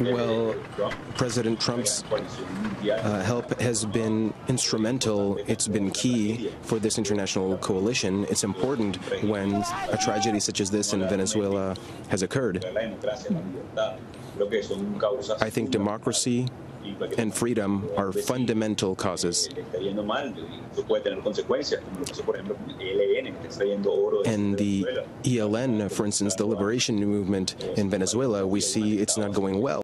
Well, President Trump's uh, help has been instrumental. It's been key for this international coalition. It's important when a tragedy such as this in Venezuela has occurred. I think democracy and freedom are fundamental causes. And the ELN, for instance, the liberation movement in Venezuela, we see it's not going well.